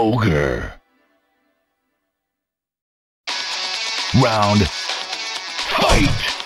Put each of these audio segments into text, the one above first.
Joker. Round. Fight!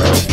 Show.